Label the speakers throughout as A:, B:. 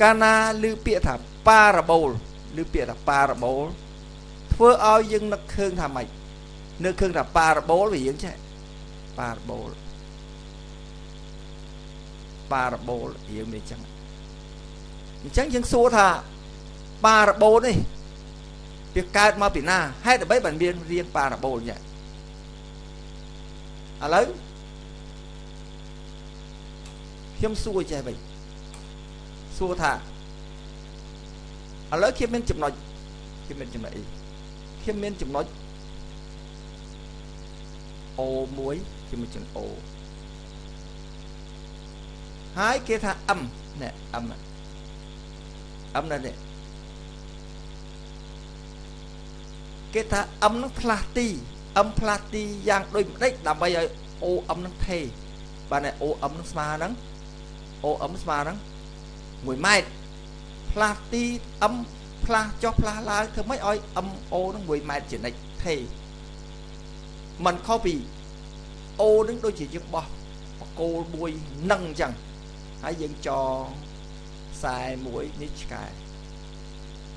A: កាលណាឮពាក្យថា parable ឬពាក្យថា parable ធ្វើឲ្យយើងនឹកឃើញថាម៉េចនឹកឃើញថា parable វាយើងចេះ parable parable យើងមានចឹងអញ្ចឹងយើងសួរថា parable នេះវាកើតមកពីណាហេតុអ្វីបានមានរៀង parable ចឹងឥឡូវខ្ញុំសួរចេះវិញ សួរថាឥឡូវខ្ញុំមានចំណុចខ្ញុំមានចំណុចអីខ្ញុំមានចំណុច O1 ខ្ញុំមានចំណុច O ហើយគេថា M នេះ M M នេះគេថា M នឹងផ្លាស់ទី M ផ្លាស់ទីយ៉ាងដូចម្ដេចដើម្បីឲ្យ OM នឹងថេបាទ OM នឹងស្មើហ្នឹង OM ស្មើហ្នឹង 1ម៉ែត្រផ្លាស់ទី M ផ្លាស់ចុះផ្លាស់ឡើងធ្វើម៉េចឲ្យ MO នឹង1ម៉ែត្រជានិច្ចថេมันខុសពី O នឹងដូចជាយើងបោះបកគោលមួយនឹងអញ្ចឹងហើយយើងចងខ្សែមួយនេះឆ្កែ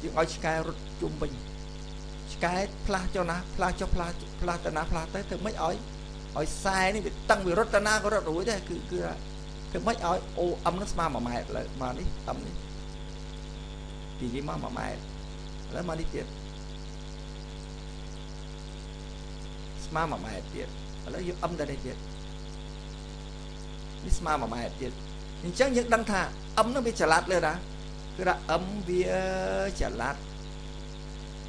A: យើងឲ្យឆ្កែរត់ជុំវិញឆ្កែផ្លាស់ចុះណាផ្លាស់ចុះផ្លាស់ផ្លាស់ទៅណាផ្លាស់ទៅធ្វើម៉េចឲ្យឲ្យខ្សែនេះវាតឹងវារត់ទៅណាក៏រត់រួចដែរគឺគឺ ធ្វើម៉េចឲ្យ OM នឹងស្មើ1ម៉ែត្រលើមកនេះ M នេះពីនេះមក1ម៉ែត្រឥឡូវមកនេះទៀតស្មើ1ម៉ែត្រទៀតឥឡូវយក M ទៅនេះទៀតនេះស្មើ1ម៉ែត្រទៀតអញ្ចឹងយើងដឹងថា M នឹងវាចល័តលើណាគឺថា M វាចល័ត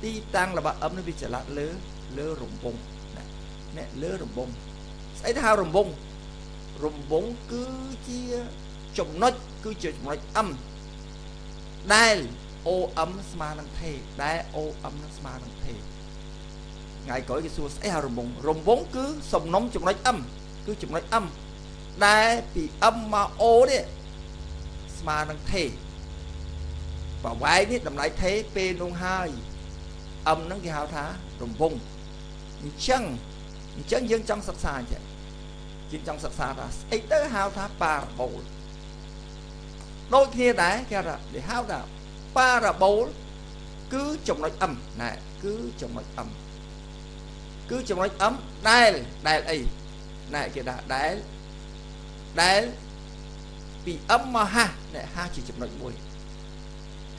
A: ទីតាំងរបស់ M នឹងវាចល័តលើលើរង្វង់នេះលើរង្វង់ស្អីទៅហៅរង្វង់ រង្វង់គឺជាចំណុចគឺជាចំណុច M ដែល OM ស្មើនឹងថេដែល OM នឹងស្មើនឹងថេថ្ងៃក្រោយគេសួរស្អីហៅរង្វង់រង្វង់គឺសំណុំចំណុច M គឺចំណុច M ដែលពី M មក O នេះស្មើនឹងថេប្រវែងនេះតម្លៃថេពេលនោះហើយ M ហ្នឹងគេហៅថារង្វង់អញ្ចឹងអញ្ចឹងយើងចង់សិក្សាអញ្ចឹង យើងចង់សិក្សាថាស្អីទៅហៅថា parabol ដូចគ្នាដែរគេហៅថា parabol គឺចំណុច M ណែគឺចំណុច M គឺចំណុច M ដែលដែលអីណែគេថាដែលដែលពី M មកហាណែហាជាចំណុចមួយ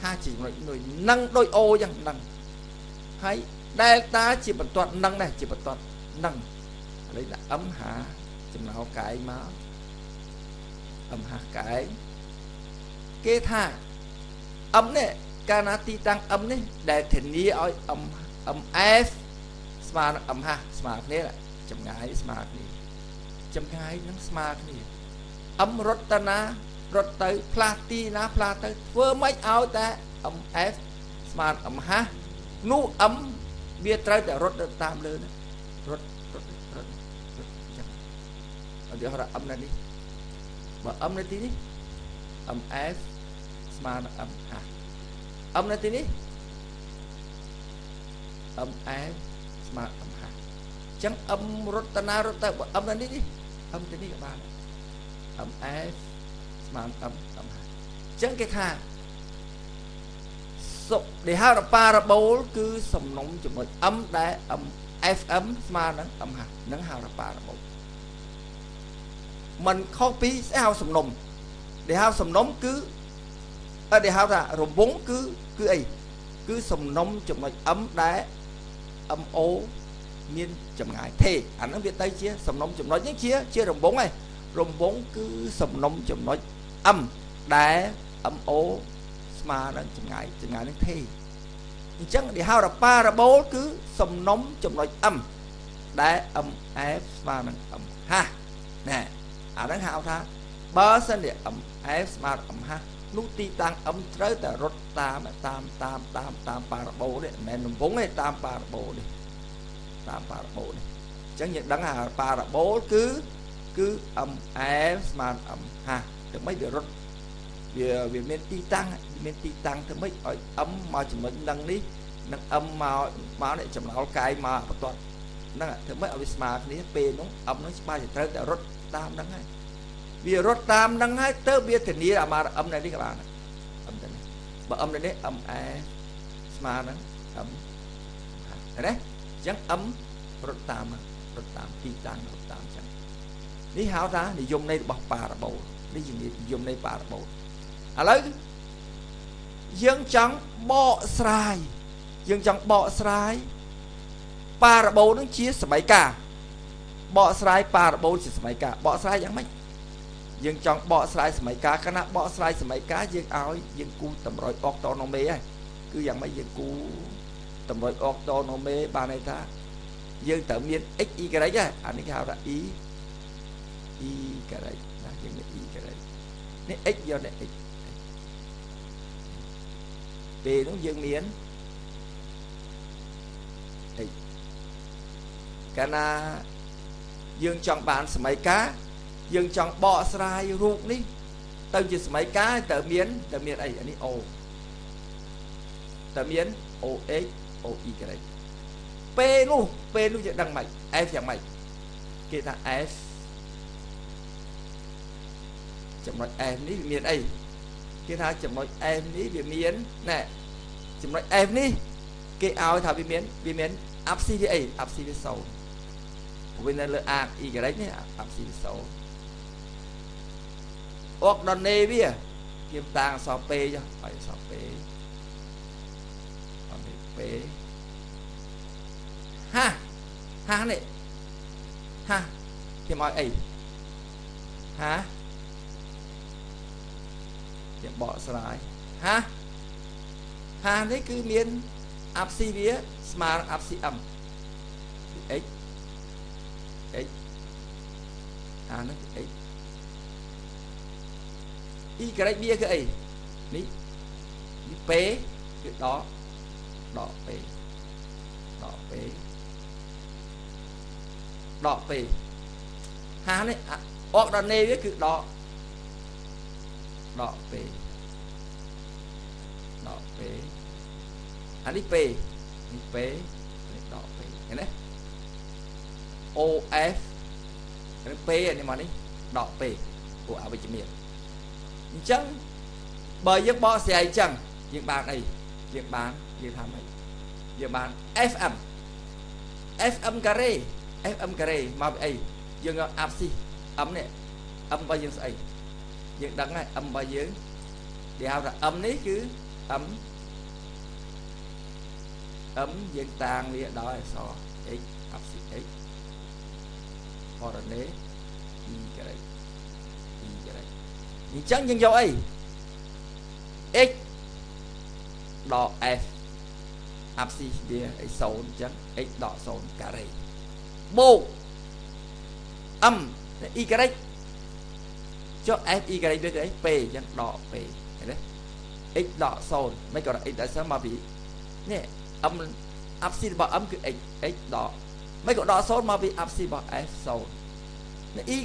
A: ហាជាចំណុចមួយនឹងដូច O ចឹងនឹងហើយ delta ជាបន្ទាត់នឹងដែរជាបន្ទាត់នឹងឥឡូវដាក់ M ហា ចំណោកែងមក M ហាកែងគេថា M នេះកាលណាទីតាំង M នេះដែលធានាឲ្យ M MS ស្មើនឹង M ហាស្មើគ្នាចម្ងាយស្មើគ្នាចម្ងាយនឹងស្មើគ្នា M រត់ទៅណារត់ទៅផ្លាស់ទីណាផ្លាស់ទៅធ្វើម៉េចឲ្យតែ MS ស្មើនឹង M ហានោះ M វាត្រូវតែរត់ទៅតាមលើណារត់រត់រត់ចឹង ឧទាហរណ៍ M នៅនេះបើ M នៅទីនេះ MS ស្មើនឹង M ហា M នៅទីនេះ MS ស្មើ M ហាអញ្ចឹង M រតនារត់ទៅ M នៅនេះនេះ M ទៅនេះក៏បាន MS ស្មើ M M ហាអញ្ចឹងគេថាសុដែលហៅថា parabol គឺសំណុំចំណុច M ដែល M FM ស្មើនឹង M ហានឹងហៅថា parabol มันខុសពីស្អីហៅសំណុំដែលហៅសំណុំគឺអត់ដែលហៅថារង្វង់គឺគឺអីគឺសំណុំចំណុច M ដែល MO មានចម្ងាយថេអាហ្នឹងវាទៅជាសំណុំចំណុចនេះជាជារង្វង់ឯងរង្វង់គឺសំណុំចំណុច M ដែល MO ស្មើនឹងចម្ងាយចម្ងាយនឹងថេអញ្ចឹងដែលហៅថា parabol គឺសំណុំចំណុច M ដែល MF ស្មើនឹង M ហាណែ អាហ្នឹងហៅថាបើសិនជា MF ស្មើនឹង M ហានោះទីតាំង M ត្រូវតែរត់តាមតាមតាមតាមតាម parabol នេះមិនមែនរង្វង់ទេតាម parabol នេះតាម parabol នេះអញ្ចឹងយើងដឹងថា parabol គឺគឺ MF ស្មើនឹង M ហាទៅមិនវារត់វាវាមានទីតាំងមានទីតាំងទៅមិនឲ្យ M មកចំណុចនឹងនេះនឹង M មកមកនេះចំណោលកាយមកបន្ទាត់ហ្នឹងធ្វើម៉េចឲ្យវាស្មើគ្នាពេលនោះ M នឹងច្បាស់ជាត្រូវតែរត់ តាមហ្នឹងហើយវារត់តាមហ្នឹងហើយទៅវាធានាអាមារ M នៅនេះក៏បាន M ទៅនេះបើ m នៅនេះ m a ស្មើនឹង m ឃើញទេអញ្ចឹង m រត់តាមរត់តាមទីតាំងរត់តាមអញ្ចឹងនេះហៅថានិយមន័យរបស់ប៉ារ៉ាបូលនេះជានិយមន័យប៉ារ៉ាបូលឥឡូវយើងចង់បកស្រាយយើងចង់បកស្រាយប៉ារ៉ាបូលនឹងជាសមីការ បកស្រាយប៉ារ៉ាបូលជាសមីការបកស្រាយយ៉ាងម៉េចយើងចង់បកស្រាយសមីការគណៈបកស្រាយសមីការយើងឲ្យយើងគូតម្រុយអុកតណូមេហើយគឺយ៉ាងម៉េចយើងគូតម្រុយអុកតណូមេបានន័យថាយើងត្រូវមាន x y ហ៎អានេះគេហៅថា e e ការ៉េណាយើងមាន e ការ៉េនេះ x យកនេះ x ពេលនោះយើងមាន x កាលណា យើងចង់បានសមីការយើងចង់បកស្រាយរូបនេះ ទៅជាសមីការតើមានតើមានអីអានេះ O តើមាន OX OY ពេលនោះពេលនោះយើងដឹងម៉េច F យ៉ាងម៉េចគេថា F ចំណុច F នេះវាមានអីគេថាចំណុច F នេះវាមានណែចំណុច F នេះគេឲ្យថាវាមានវាមាន abscissa វាអី abscissa វា0 វានៅលើ arc y នេះ abscissa 0អុកដល់នេវាគេតាំងអសពេចុះឲ្យអសពេអត់នេះពេហាហានេះហាគេមកអីហាគេបកស្រាយហាហានេះគឺមានអាប់ស៊ីវាស្មើអាប់ស៊ីអឹម x x អានេះ x y វាគឺអីនេះនេះ p គឺដកដក p ដក p ដក p ហានេះអកដល់នេវាគឺដកដក p ដក p អានេះ p នេះ p នេះដក p ឃើញទេ OF នេះ p នេះមកនេះដក p ពួកអវិជ្ជមានអញ្ចឹងបើយើងបកស្រាយអញ្ចឹងយើងបានអីយើងបានយើងថាម៉េចយើងបាន FM FM ការ៉េ FM ការ៉េមកពីអីយើងអាប់ស៊ី M នេះ M របស់យើងស្អីយើងដឹងហើយ M របស់យើងគេហៅថា M នេះគឺ M M យើងតាំងវាដោយអក្សរ x អាប់ស៊ី x អរណេ e ការ៉េអញ្ចឹងយើងយកអី x ដក f អាប់ស៊ីវាអី0អញ្ចឹង x ដក0ការ៉េបូក m y ចុះ f y វាគឺអី p អញ្ចឹងដក p ឃើញទេ x ដក0មិនក៏ x ដល់សិនមកពីនេះ m អាប់ស៊ីរបស់ m គឺ x x ដក មិនក៏ដក0មកពីអាប់ស៊ីរបស់ f 0នេះ y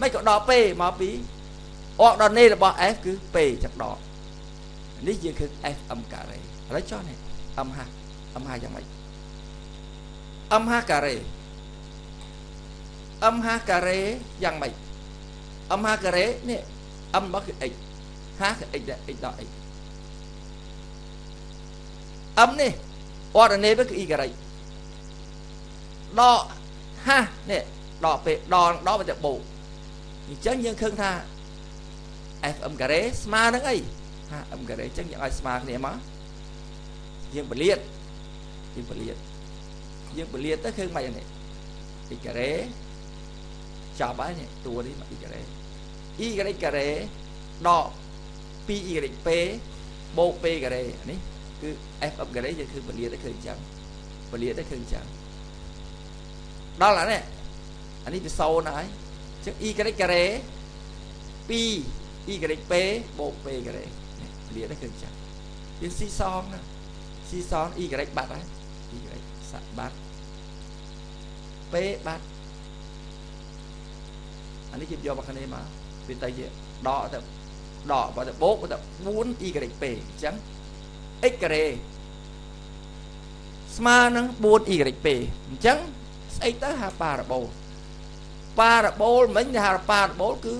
A: មិនក៏ដក p មកពីអកដល់នៃរបស់ f គឺ p ចឹងដកនេះយើងគឺ fm ការ៉េឥឡូវចុះនេះ m ហា m ហាយ៉ាងម៉េច m ហាការ៉េ m ហាការ៉េយ៉ាងម៉េច m ហាការ៉េនេះ m របស់គឺ x ហាគឺ x ដែរ x ដល់ x m នេះអត់នៃវាគឺ y ការ៉េ ដកហានេះដកពេលដកដកទៅបូកអញ្ចឹងយើងឃើញថា FM ការ៉េស្មើនឹងអី HM ការ៉េអញ្ចឹងយើងឲ្យស្មើគ្នាមកយើងបលៀតយើងបលៀតយើងបលៀតទៅឃើញមិននេះ y ការ៉េចាប់ហើយនេះតួនេះមក y ការ៉េ y ការ៉េដក 2y p បូក p ការ៉េនេះគឺ FM ការ៉េយើងគឺបលៀតទៅឃើញអញ្ចឹងបលៀតទៅឃើញអញ្ចឹង ដល់អានេះអានេះវាសូន្យហើយអញ្ចឹង y ការ៉េ2 y p បូក p ការ៉េលានេះគឺអញ្ចឹងយើងស៊ីសងស៊ីសង y បាត់ហើយ y សាក់បាត់ p បាត់អានេះគេយកមកគ្នាមកវាទៅជាដកទៅដកបើទៅបូកទៅ4 y p អញ្ចឹង x ការ៉េស្មើនឹង4 y p អញ្ចឹងស្អីទៅហៅប៉ារ៉ាបូលប៉ារ៉ាបូលមិញគេហៅប៉ារ៉ាបូលគឺ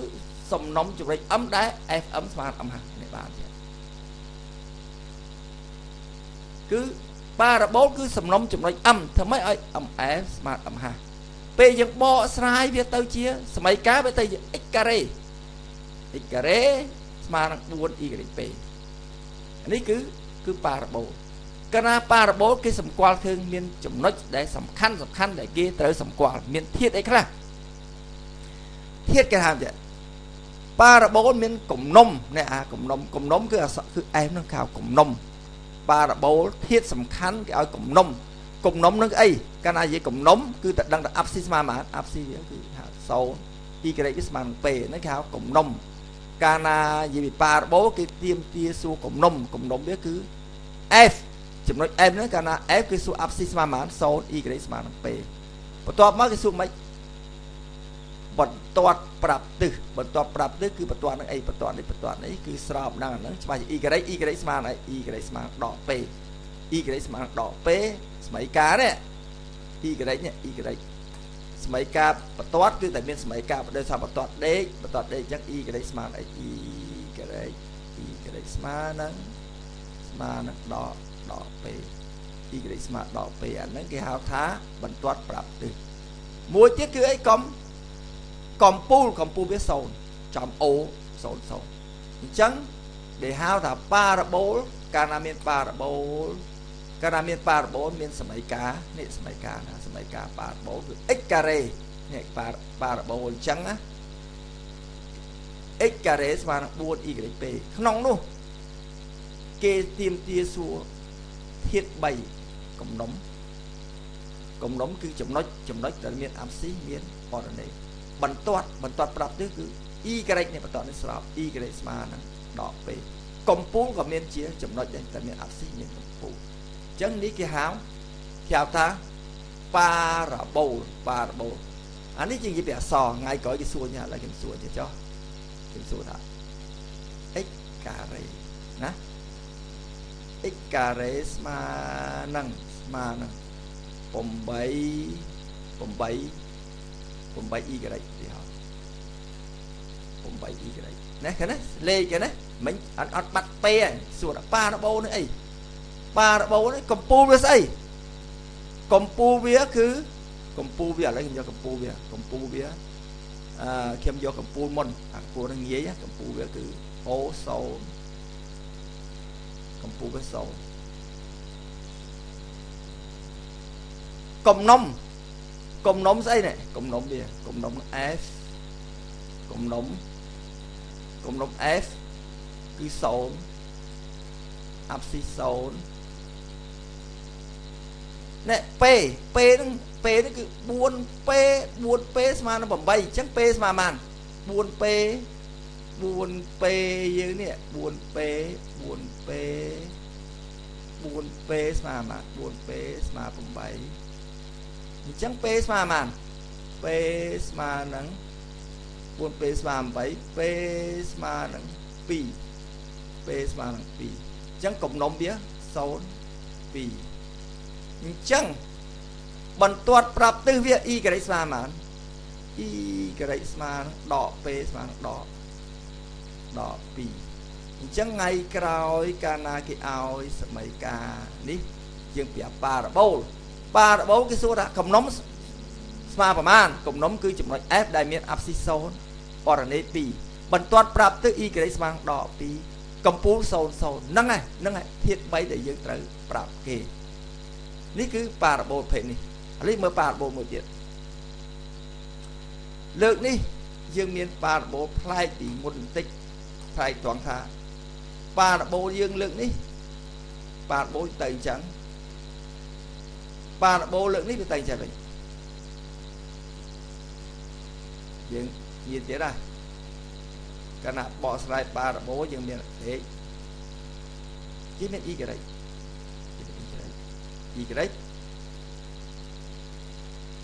A: សំណុំចម្រិច m ដែល fm ស្មើ m ហានេះបានទៀតគឺប៉ារ៉ាបូលគឺសំណុំចំណុច m ធ្វើម៉េចឲ្យ mf ស្មើ m ហាពេលយើងបកស្រាយវាទៅជា សមីការវាទៅជា x ការ៉េ x ការ៉េស្មើនឹង 4y p នេះគឺគឺប៉ារ៉ាបូល កាលណាប៉ារ៉ាបូលគេសម្គាល់ឃើញមានចំណុចដែលសំខាន់សំខាន់ដែលគេត្រូវសម្គាល់មានធាតុអីខ្លះធាតុគេហៅចេះប៉ារ៉ាបូលមានគំនុំនេះអាគំនុំគំនុំគឺអសគឺអែមនឹងគេហៅគំនុំប៉ារ៉ាបូលធាតុសំខាន់គេឲ្យគំនុំគំនុំនឹងអីកាលណានិយាយគំនុំគឺតែដឹងតែអាប់ស៊ីស្មើប៉ុន្មានអាប់ស៊ីវាគឺហៅ0 y វាស្មើនឹង p ហ្នឹងគេហៅគំនុំកាលណានិយាយពីប៉ារ៉ាបូលគេទៀមទាសួរគំនុំគំនុំវាគឺ f ចំណុច f ហ្នឹងកាលណា f គឺសួរអាប់ស៊ីស្មើប៉ុន្មាន0 y ស្មើនឹង p បន្ទាប់មកគេសួរមិនបន្ទាត់ប្រាប់ទិសបន្ទាត់ប្រាប់ទិសគឺបន្ទាត់នឹងអីបន្ទាត់នេះបន្ទាត់នេះគឺស្របដល់ហ្នឹងច្បាស់ជា y y ស្មើនឹងអី y ស្មើដក p y ស្មើដក p ស្មីការនេះ y នេះ y ស្មីការបន្ទាត់គឺតែមានស្មីការបដិថាបន្ទាត់ដេកបន្ទាត់ដេកអញ្ចឹង y ស្មើនឹងអី y y ស្មើនឹងស្មើនឹងដក ដក p y ស្មើដក p អាហ្នឹងគេហៅថាបន្ទាត់ប្រាប់ទិសមួយទៀតគឺអីកំកំពូលកំពូលវា0ចំ O 0 0អញ្ចឹងដែលហៅថាប៉ារ៉ាបូលកាលណាមានប៉ារ៉ាបូលកាលណាមានប៉ារ៉ាបូលមានសមីការនេះសមីការណាសមីការប៉ារ៉ាបូលគឺ x ការ៉េនេះប៉ាប៉ារ៉ាបូលអញ្ចឹងណា x ការ៉េស្មើនឹង 4y p ក្នុងនោះគេទៀមទាសួរ ធាតុ3កំណុំកំណុំគឺចំណុចចំណុចដែលមានអាប់ស៊ីមានបរណេបន្ទាត់បន្ទាត់ប្រាប់ទៅគឺ y នេះបន្ទាត់នេះស្រប y ស្មើនឹងដកពេកំពូលក៏មានជាចំណុចដែរតែមានអាប់ស៊ីមានកំពូលអញ្ចឹងនេះគេហៅគេហៅថាប៉ារ៉ាបូលប៉ារ៉ាបូលអានេះជានិយាយពីអក្សរថ្ងៃក្រោយគេសួរញ៉ាឥឡូវគេសួរទៀតចុះគេសួរថា x ការ៉េណា x ការ៉េស្មើនឹងស្មើនឹង8 8 8y ទីហោ 8y ណាឃើញណាលេខគេណាមិញអត់អត់បាត់ពេសួរប៉ារបូនេះអីប៉ារបូនេះកម្ពូលវាស្អីកម្ពូលវាគឺកម្ពូលវាឥឡូវខ្ញុំយកកម្ពូលវាកម្ពូលវាអឺខ្ញុំយកកម្ពូលមុនអាគួរនឹងងាយកម្ពូលវាគឺអូ0 កម្ពូលវា0កំណុំគំនុំស្អីនេះគំនុំវាគំនុំ F គំនុំគំនុំ F គឺ0អាប់ស៊ី0ណែ P P ហ្នឹង P ហ្នឹងគឺ 4P 4P ស្មើនឹង8អញ្ចឹង P ស្មើប៉ុន្មាន 4P 4P យើងនេះ 4P 4P 4P ស្មើប៉ុន្មាន 4P ស្មើ8អញ្ចឹងពេលស្មើប៉ុន្មានពេលស្មើនឹង4ពេលស្មើ8ពេលស្មើនឹង2ពេលស្មើនឹង2អញ្ចឹងកំណុំវា0 2អញ្ចឹងបន្ទាត់ប្រាប់ទិសវា y ក្រិចស្មើប៉ុន្មាន y ក្រិចស្មើនឹងដកពេលស្មើនឹងដក ដក2អញ្ចឹងថ្ងៃក្រោយកាលណាគេឲ្យសមីការនេះយើងប្រាប់ប៉ារ៉ាបូលប៉ារ៉ាបូលគេសួរថាកំណុំស្មើប្រមាណកំណុំគឺចំណុច F ដែលមានអាប់ស៊ី0បរណេ2បន្ទាត់ប្រាប់ទៅ y ស្មើដក2កម្ពូល00ហ្នឹងហើយហ្នឹងហើយធាតុ3ដែលយើងត្រូវប្រាប់គេនេះគឺប៉ារ៉ាបូលភេទនេះឥឡូវមើលប៉ារ៉ាបូលមួយទៀតលើកនេះយើងមានប៉ារ៉ាបូលផ្លែកពីមុនបន្តិច ផ្លែកត្រង់ថាប៉ារ៉ាបូលយើងលើកនេះប៉ារ៉ាបូលទៅអញ្ចឹងប៉ារ៉ាបូលលើកនេះវាតែងចេះវិញយើងនិយាយទៀតណាកាលណាបកស្រាយប៉ារ៉ាបូលយើងមានអេគេមានអ៊ីក្រេអ៊ីក្រេ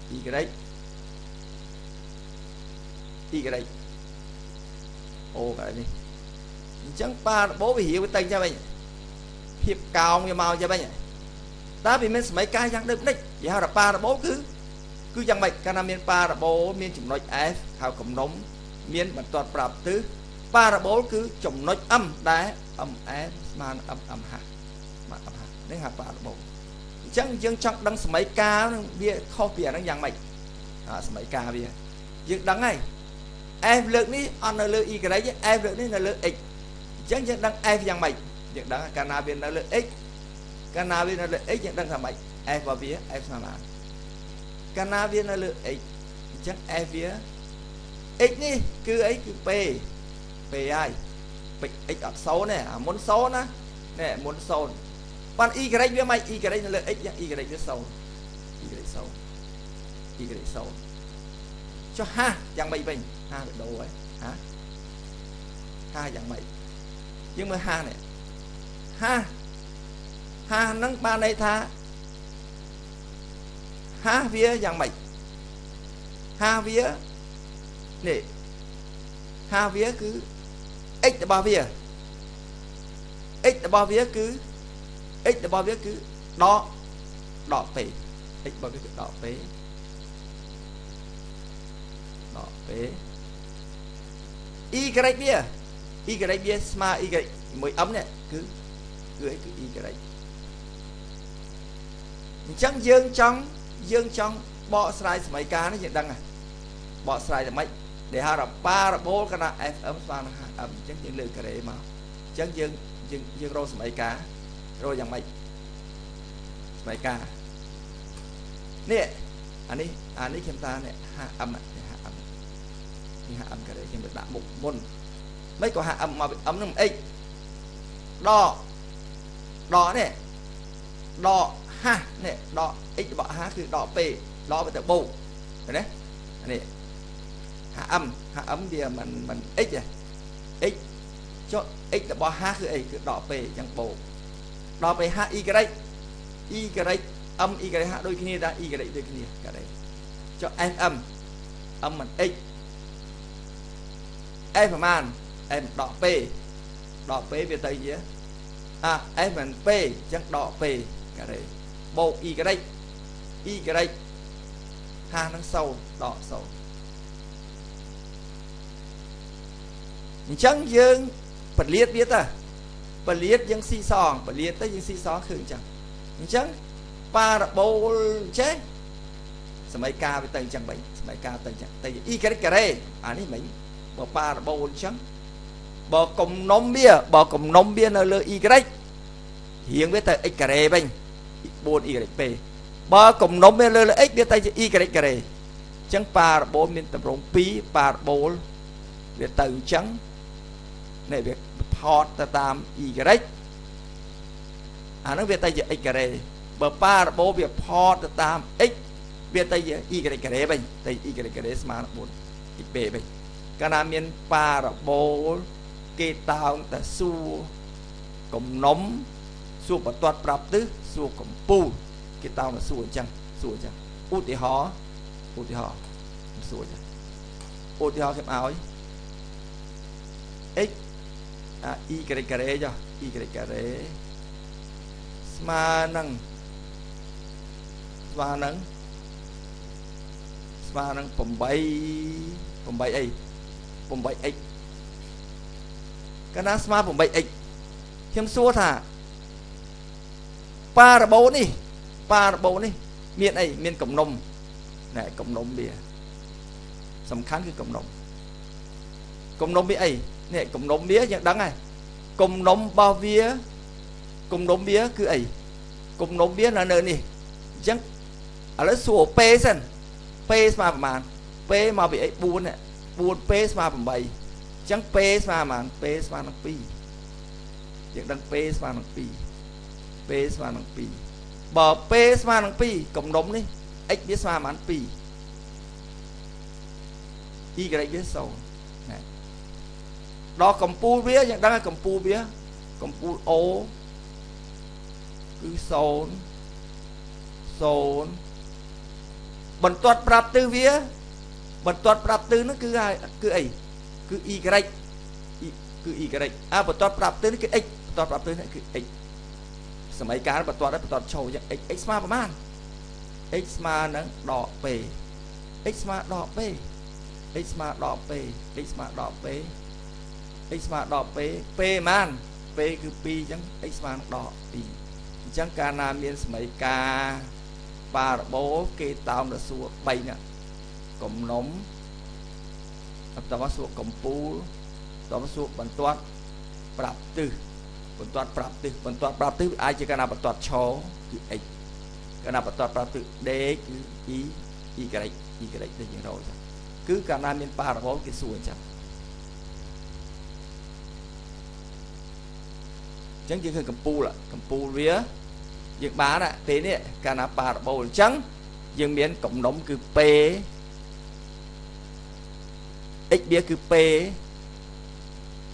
A: អ៊ីក្រេអ៊ីក្រេអូកន្លែងនេះ អញ្ចឹងប៉ារ៉ាបូលវារៀវវាតែងចេះវិញភាពកោងវាមកចេះវិញតើវាមានសម័យកាយយ៉ាងដូចម្ដេចយហៅថាប៉ារ៉ាបូលគឺគឺយ៉ាងម៉េចកាលណាមានប៉ារ៉ាបូលមានចំណុច F ហៅកំណុំមានបន្ទាត់ប្រាប់ទិសប៉ារ៉ាបូលគឺចំណុច M ដែល MF ស្មើនឹង M M ហាស្មើ M ហានឹងហៅបារបោអញ្ចឹងយើងចង់ដឹងសម័យកាលនឹងវាខុសពីអាហ្នឹងយ៉ាងម៉េចអាសម័យកាលវាយើងដឹងហើយ f លើកនេះអត់នៅលើ y f លើកនេះនៅលើ x អញ្ចឹងយើងដឹង f យ៉ាងម៉េចយើងដឹងកាលណាវានៅលើ x កាលណាវានៅលើ x យើងដឹងថាម៉េច f របស់វា f ស្មើបានកាលណាវានៅលើ x អញ្ចឹង f វា x នេះគឺអីគឺ p p ហើយ x អត់0ទេអាមុន0ណានេះមុន0បាន y វាមិន y នៅលើ x យ៉ាង y វា0 y 0 y 0ចុះហាយ៉ាងម៉េចវិញហាវាដូរហើយហាហាយ៉ាងម៉េច យើងមើលហានេះហាហាហ្នឹងបានន័យថាហាវាយ៉ាងម៉េចហាវានេះហាវាគឺ x របស់វា x របស់វាគឺ x របស់វាគឺដកដក p x របស់វាគឺដក p ដក p y វា y វាស្មើ y មួយ m នេះគឺគឺអីគឺ y អញ្ចឹងយើងចង់យើងចង់បកស្រាយសម័យកាលនេះយើងដឹងហ៎បកស្រាយតែម៉េចដែលហៅថាប៉ារ៉ាបូលកណា FM ស្មើនឹង HM អញ្ចឹងយើងលើការ៉េមកអញ្ចឹងយើងយើងយើងរកសម័យកាលរកយ៉ាងម៉េចសម័យកាលនេះអានេះអានេះខ្ញុំតានេះ HM នេះ HM នេះ HM ការ៉េខ្ញុំទៅដាក់មុខមុន មិនក៏ HM មក M នឹង X ដកដកនេះដកហាស់នេះដក x របស់ហាគឺដក p ដកទៅទៅបូកឃើញទេនេះ HM HM វាមិនមិន x ទេ x ចុះ x របស់ហាគឺអីគឺដក p អញ្ចឹងបូកដក p ហា y y y m y ហាដូចគ្នាដែរ y ដូចគ្នាកាដែរចុះ fm m មិន x f ប្រមា ណ m ដក p ដក p វាទៅជាអា f មិន p អញ្ចឹងដក p កាដែរបូក y y ហានឹង0ដក0អញ្ចឹងយើងពលាតវាទៅពលាតយើងស៊ីសងពលាតទៅយើងស៊ីសងឃើញអញ្ចឹងអញ្ចឹងប៉ារ៉ាបូលចេះសម័យកាលវាទៅអញ្ចឹងវិញសម័យកាលទៅអញ្ចឹងទៅ y ការ៉េអានេះមិញបើប៉ារ៉ាបូលអញ្ចឹង បើគំនុំវាបើគំនុំវានៅលើ y រៀងវាទៅ x ការ៉េវិញ 4yp បើគំនុំវាលើលើ x វាទៅជា y ការ៉េអញ្ចឹងប៉ារ៉ាបូលមានតម្រង2ប៉ារ៉ាបូលវាទៅអញ្ចឹងនេះវាថតទៅតាម y អានោះវាទៅជា x ការ៉េបើប៉ារ៉ាបូលវាផតទៅតាម x វាទៅជា y ការ៉េវិញទៅ y ការ៉េស្មើនឹង 4 xp វិញកាលណាមានប៉ារ៉ាបូល គេតោងតែសួរគំនុំសួរបន្ទាត់ប្រាប់ទិសសួរកម្ពូលគេតោមកសួរអញ្ចឹងសួរអញ្ចឹងឧទាហរណ៍ឧទាហរណ៍សួរអញ្ចឹងឧទាហរណ៍ខ្ញុំឲ្យ x អា y ការ៉េចុះ y ការ៉េស្មើនឹងស្មើនឹងស្មើនឹង8 8អី 8x កាលណាស្មើ 8x ខ្ញុំសួរថាប៉ារ៉ាបូនេះប៉ារ៉ាបូនេះ មានអីមានកំណុំណែកំណុំវាសំខាន់គឺកំណុំកំណុំវាអីនេះកំណុំវាយើងដឹងហើយកំណុំរបស់វាកំណុំវាគឺអីកំណុំវានៅនៅនេះអញ្ចឹងឥឡូវសួរពេសិនពេស្មើប្រហែលពេមកពីអី4 4ពេស្មើ8អញ្ចឹងពេស្មើប្រហែលពេស្មើនឹង2យើងដឹងពេស្មើនឹង2ពេស្មើនឹង2បើពេស្មើនឹង2កំណុំនេះ x វាស្មើប្រហែល2 y វា0ណែដល់កម្ពូលវាយើងដឹងថាកម្ពូលវាកម្ពូល O គឺ0 0បន្ទាត់ប្រាប់ទិសវាបន្ទាត់ប្រាប់ទិសនោះគឺគឺអី គឺ y គឺ y អាបន្ទាត់ប្រាប់ទិសនេះគឺ x បន្ទាត់ប្រាប់ទិសនេះគឺ x សម័យកាលបន្ទាត់បន្ទាត់ឈោចឹង x x ស្មើប្រមាណ x ស្មើនឹងដក p x ស្មើដក p x ស្មើដក p x ស្មើដក p x ស្មើដក p p ប៉ុន្មាន p គឺ2អញ្ចឹង x ស្មើនឹងដក2អញ្ចឹងកាលណាមានសមីការប៉ារបូគេតោងទៅសួរ3ហ្នឹងកំណុំ បន្តមកសួរកំពូលបន្តមកសួរបន្ទាត់ប្រាប់ទិសបន្ទាត់ប្រាប់ទិសបន្ទាត់ប្រាប់ទិសអាចជាកាលណាបន្ទាត់ឆគឺ x កាលណាបន្ទាត់ប្រាប់ទិស d គឺ e y y ដូចយើងរកចឹងគឺកាលណាមានប៉ារបូគេសួរអញ្ចឹងអញ្ចឹងយើងឃើញកម្ពូលកម្ពូលវាយើងបានពេលនេះកាលណាប៉ារបូអញ្ចឹងយើងមាន កំណុំគឺ p x វាគឺ p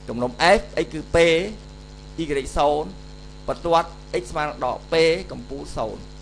A: ចំនួន f x គឺ p y 0បន្ទាត់ x ស្មើនឹងដក p កម្ពូល0